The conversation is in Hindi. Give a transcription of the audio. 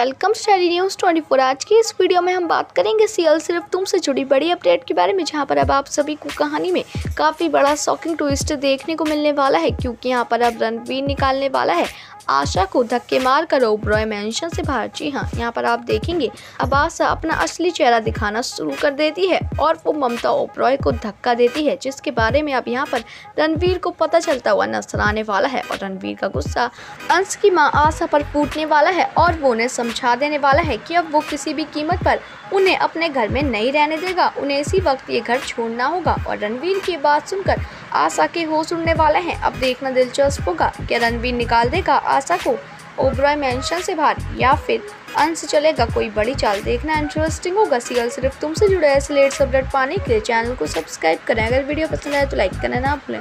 वेलकम स्टडी न्यूज़ 24 आज की इस वीडियो में हम बात करेंगे सीएल, सिर्फ़ तुमसे जुड़ी बड़ी अपडेट के बारे में, जहाँ पर अब आप सभी को कहानी में काफ़ी बड़ा शॉकिंग ट्विस्ट देखने को मिलने वाला है, क्योंकि यहाँ पर अब रणवीर निकालने वाला है। आशा को धक्के मार कर ओब्रॉय मैंशन से बाहर। जी हाँ यहाँ पर आप देखेंगे, अब आशा अपना असली चेहरा दिखाना शुरू कर देती है, और वो ममता ओब्रॉय को धक्का देती है, जिसके बारे में अब यहाँ पर रणवीर को पता चलता हुआ नज़र आने वाला है, और रणवीर का गुस्सा अंश की माँ आशा पर फूटने वाला है, और वो उन्हें समझा देने वाला है कि अब वो किसी भी कीमत पर उन्हें अपने घर में नहीं रहने देगा। उन्हें इसी वक्त ये घर छोड़ना होगा और रणवीर की बात सुनकर आशा के होश उड़ने वाले हैं। अब देखना दिलचस्प होगा कि रणवीर निकाल देगा आशा को ओब्रॉय मेंशन से बाहर या फिर अंश चलेगा कोई बड़ी चाल। देखना इंटरेस्टिंग होगा। सीरियल सिर्फ़ तुमसे जुड़े ऐसे लेट्स अपडेट पाने के लिए चैनल को सब्सक्राइब करें। अगर वीडियो पसंद आए तो लाइक करना ना भूलें।